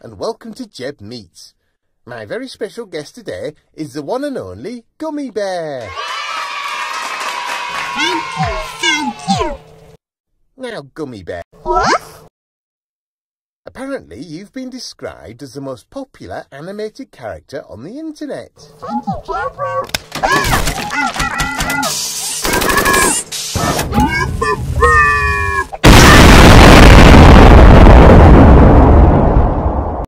and welcome to Jeb Meets. My very special guest today is the one and only Gummy Bear. Thank you, thank you. Now, Gummy Bear, What? apparently you've been described as the most popular animated character on the internet. Thank you, Jeb.